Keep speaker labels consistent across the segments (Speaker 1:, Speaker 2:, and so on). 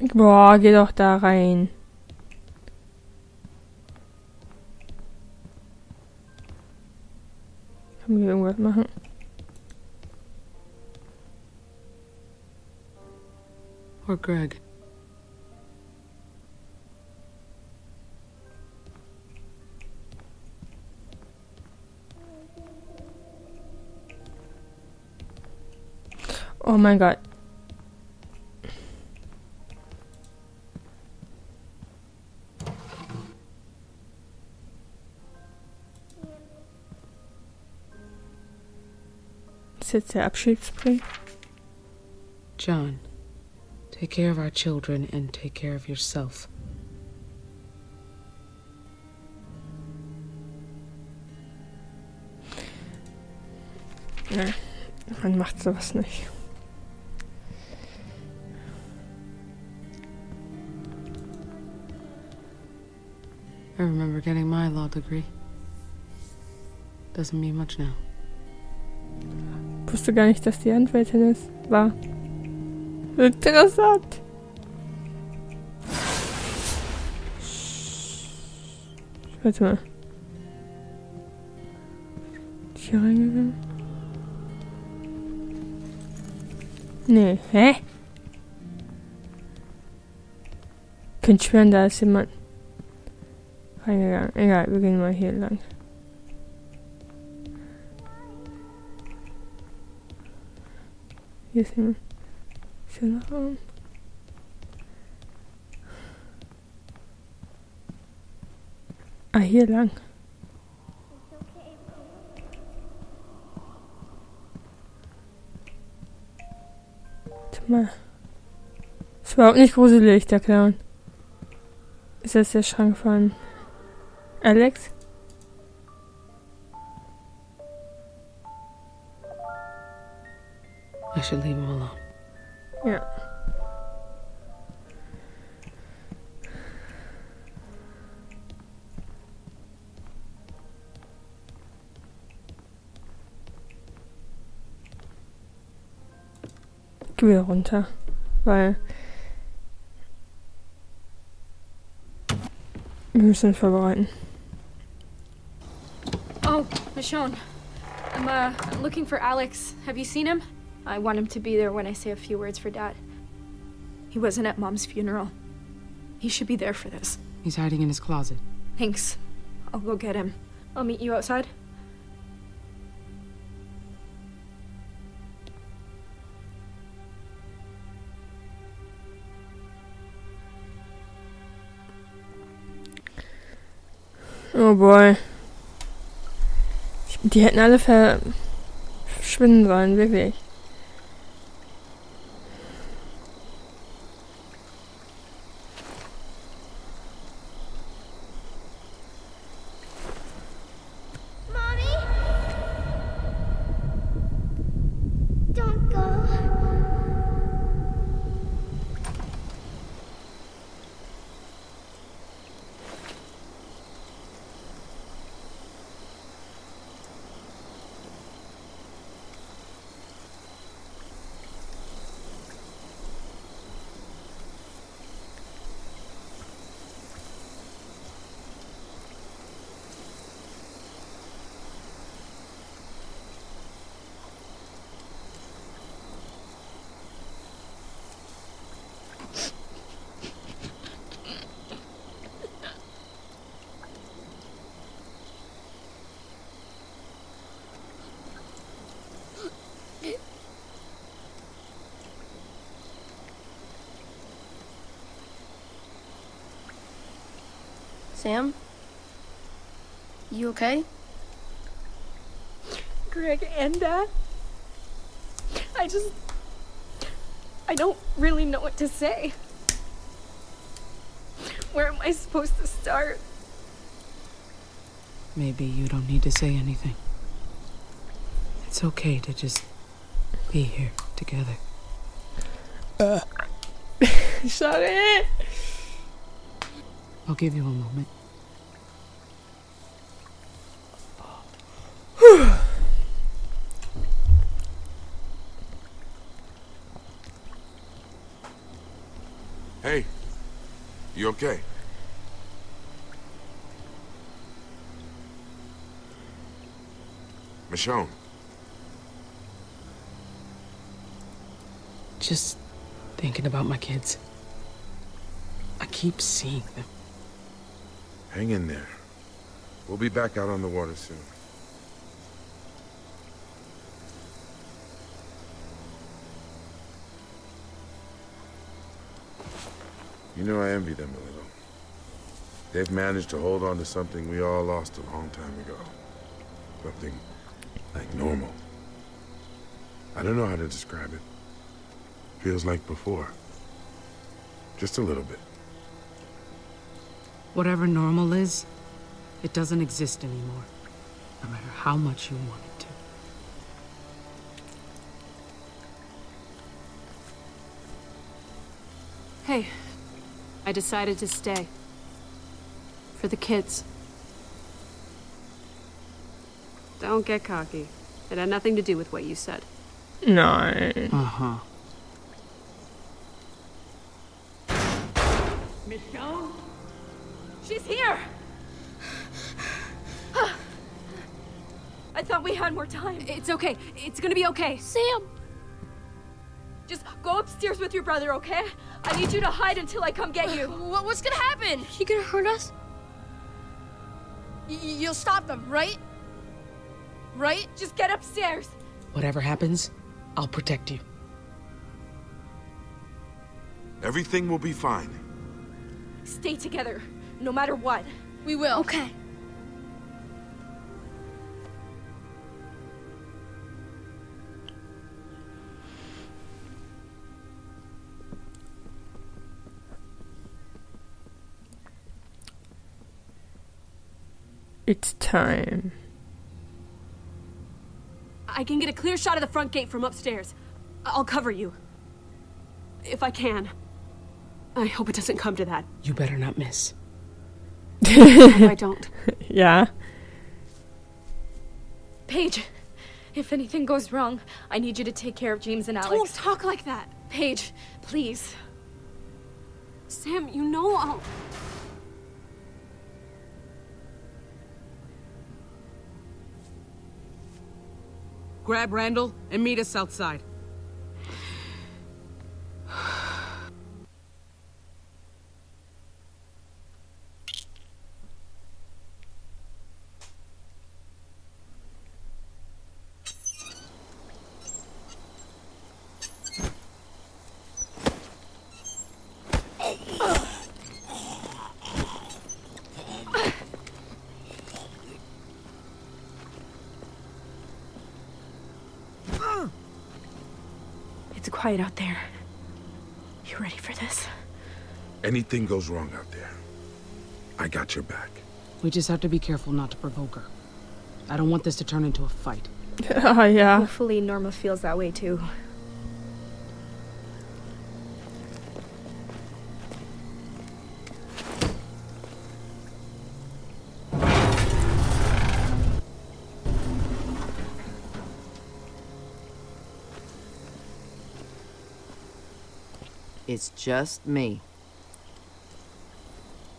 Speaker 1: Boah, geh doch da rein. Kann wir irgendwas machen?
Speaker 2: Or Greg.
Speaker 1: Oh mein Gott. Das ist jetzt der Abschiedsbrief.
Speaker 2: John, take care of our children and take care of yourself.
Speaker 1: Ja, man macht sowas nicht.
Speaker 2: I remember getting my law degree. Doesn't mean much now.
Speaker 1: Wusste gar nicht, dass die Anwältin ist. War. Interessant. Warte mal. Hier reingegangen? Nee, hä? Könnt schwören, da ist jemand reingegangen. Egal, wir gehen mal hier lang. Hier noch Raum? Ah, hier lang. Mal. Ist überhaupt nicht gruselig, der Clown. Ist das der Schrank von Alex?
Speaker 2: Should leave him alone.
Speaker 1: Ja. Geh wieder runter, weil wir müssen uns vorbereiten.
Speaker 3: Oh, Michonne. I'm uh looking for Alex. Have you seen him? I want him to be there when I say a few words for Dad. He wasn't at Mom's funeral. He should be there for this.
Speaker 2: He's hiding in his closet.
Speaker 3: Thanks. I'll go get him. I'll meet you outside.
Speaker 1: Oh boy. Die hätten alle verschwinden sollen, wirklich.
Speaker 4: Sam? You okay?
Speaker 3: Greg and Dad? I just. I don't really know what to say. Where am I supposed to start?
Speaker 2: Maybe you don't need to say anything. It's okay to just be here together. Uh.
Speaker 1: Sorry.
Speaker 2: I'll give you a moment.
Speaker 5: Hey, You okay? Michonne,
Speaker 2: Just thinking about my kids. I keep seeing them.
Speaker 5: hang in there. We'll be back out on the water soon. You know I envy them a little. They've managed to hold on to something we all lost a long time ago. Something like normal. I don't know how to describe it. Feels like before. Just a little bit.
Speaker 2: Whatever normal is, it doesn't exist anymore. No matter how much you want it to.
Speaker 6: Hey, I decided to stay. For the kids. Don't get cocky. It had nothing to do with what you said.
Speaker 1: No.
Speaker 2: Uh-huh.
Speaker 3: She's here! I thought we had more time.
Speaker 6: It's okay. It's gonna be okay.
Speaker 7: Sam!
Speaker 3: Just go upstairs with your brother, okay? I need you to hide until I come get you.
Speaker 4: What, what's gonna happen?
Speaker 7: He gonna hurt us?
Speaker 4: Y- you'll stop them, right? Right?
Speaker 3: Just get upstairs.
Speaker 2: Whatever happens, I'll protect you.
Speaker 5: Everything will be fine.
Speaker 3: Stay together, no matter what.
Speaker 4: We will.
Speaker 7: Okay.
Speaker 1: It's time.
Speaker 6: I can get a clear shot of the front gate from upstairs. I'll cover you. If I can. I hope it doesn't come to that.
Speaker 2: You better not miss.
Speaker 6: I don't.
Speaker 1: Yeah.
Speaker 3: Paige, if anything goes wrong, I need you to take care of James and Alex.
Speaker 6: Don't talk like that.
Speaker 3: Paige, please.
Speaker 6: Sam, you know I'll.
Speaker 2: Grab Randall and meet us outside.
Speaker 3: Quiet out there. You ready for this?
Speaker 5: Anything goes wrong out there, I got your back.
Speaker 2: We just have to be careful not to provoke her. I don't want this to turn into a fight.
Speaker 1: oh, yeah.
Speaker 3: Hopefully Norma feels that way too.
Speaker 8: It's just me.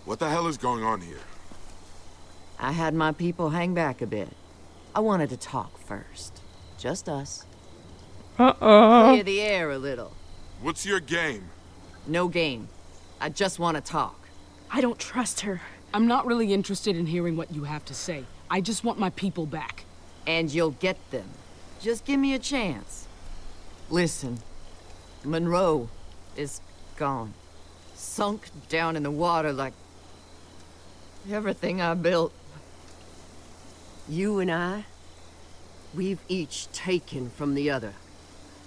Speaker 5: What the hell is going on here?
Speaker 8: I had my people hang back a bit. I wanted to talk first. Just us.
Speaker 1: Uh-oh.
Speaker 8: Clear the air a little.
Speaker 5: What's your game?
Speaker 8: No game. I just want to talk.
Speaker 3: I don't trust her.
Speaker 2: I'm not really interested in hearing what you have to say. I just want my people back.
Speaker 8: And you'll get them. Just give me a chance. Listen. Monroe is gone. Sunk down in the water like... everything I built.
Speaker 9: You and I, we've each taken from the other.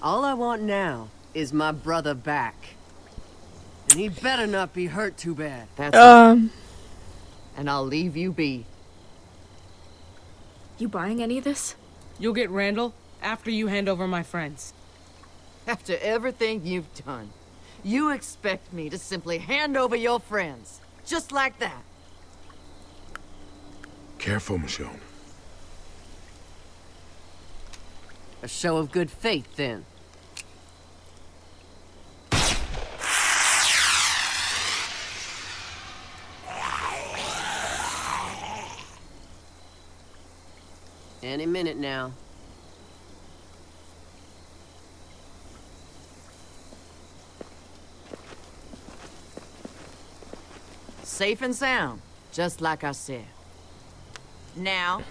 Speaker 9: All I want now is my brother back. And he better not be hurt too bad.
Speaker 8: That's it.
Speaker 1: Um,
Speaker 8: And I'll leave you be.
Speaker 3: You buying any of this?
Speaker 2: You'll get Randall after you hand over my friends.
Speaker 8: After everything you've done, you expect me to simply hand over your friends, just like that.
Speaker 5: Careful, Michonne.
Speaker 9: A show of good faith, then. Any minute now.
Speaker 8: Safe and sound, just like I said. Now,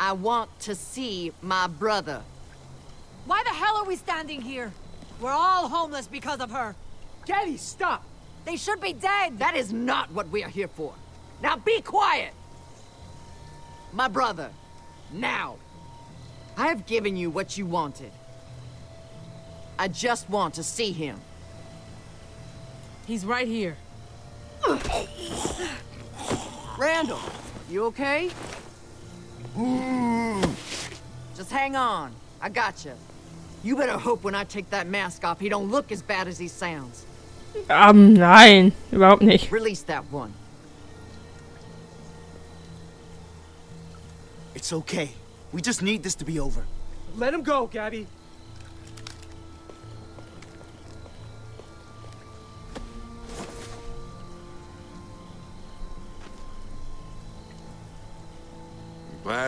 Speaker 8: I want to see my brother.
Speaker 10: Why the hell are we standing here? We're all homeless because of her.
Speaker 9: Daddy, stop!
Speaker 10: They should be dead!
Speaker 8: That is not what we are here for. Now be quiet! My brother, now. I have given you what you wanted. I just want to see him.
Speaker 2: He's right here.
Speaker 8: Randall, you okay? Just hang on. I got you. You better hope when I take that mask off, he don't look as bad as he sounds.
Speaker 1: Ähm, nein, überhaupt nicht.
Speaker 8: Release that one.
Speaker 11: It's okay. We just need this to be over.
Speaker 9: Let him go, Gabby.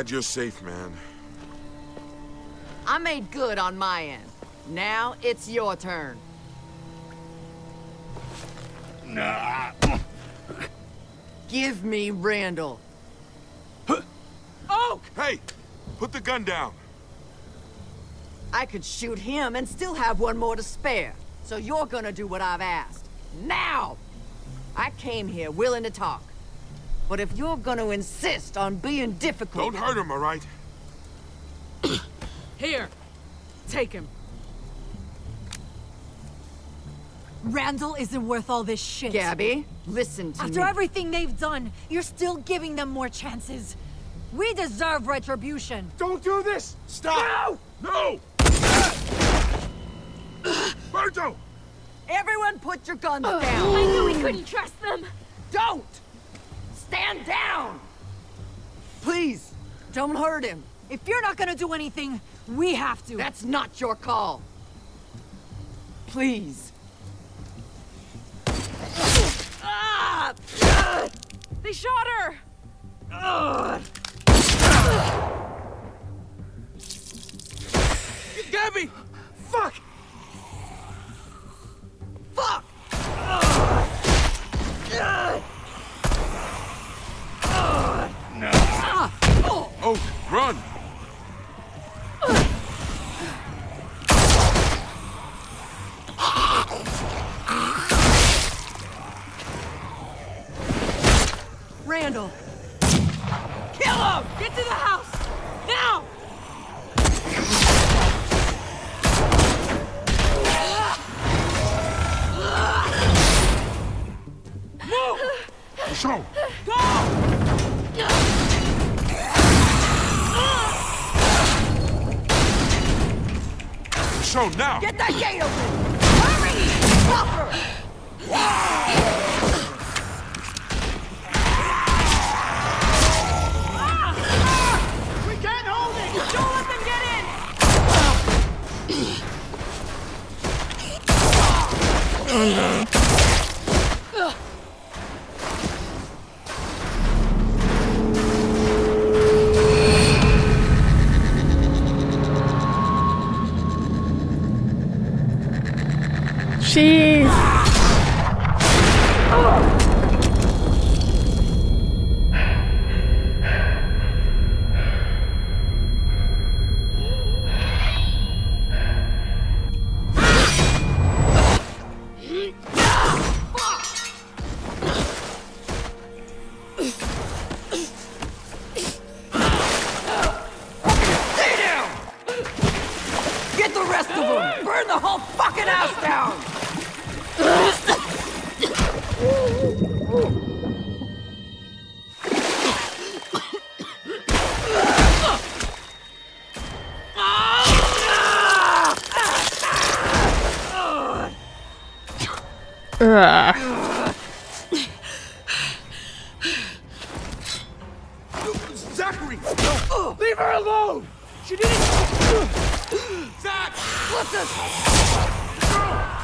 Speaker 5: Glad you're safe, man.
Speaker 8: I made good on my end. Now it's your turn.
Speaker 11: Nah.
Speaker 8: Give me Randall.
Speaker 5: Oak! Oh! Hey! Put the gun down.
Speaker 8: I could shoot him and still have one more to spare. So you're gonna do what I've asked. Now! I came here willing to talk. But if you're gonna insist on being difficult...
Speaker 5: Don't hurt him, all right?
Speaker 2: Here. Take him.
Speaker 10: Randall isn't worth all this shit.
Speaker 8: Gabby, listen to
Speaker 10: After
Speaker 8: me.
Speaker 10: After everything they've done, you're still giving them more chances. We deserve retribution.
Speaker 9: Don't do this!
Speaker 5: Stop! No! No! Berto!
Speaker 8: Everyone put your guns
Speaker 3: oh,
Speaker 8: down!
Speaker 3: I knew we couldn't trust them!
Speaker 8: Don't! Stand down! Please, don't hurt him.
Speaker 10: If you're not gonna do anything, we have to.
Speaker 8: That's not your call. Please. Ah!
Speaker 3: They shot her!
Speaker 9: Gabby! Fuck!
Speaker 8: Fuck!
Speaker 5: Oh, run!
Speaker 8: Randall!
Speaker 5: Show now!
Speaker 8: Get that gate open! Hurry! Stop her!
Speaker 10: We can't uh-huh. Them!
Speaker 8: Burn the whole fucking house down!
Speaker 1: Ugh.
Speaker 9: Zachary! No! Leave her alone! She didn't... Zach!
Speaker 8: What the... Ah!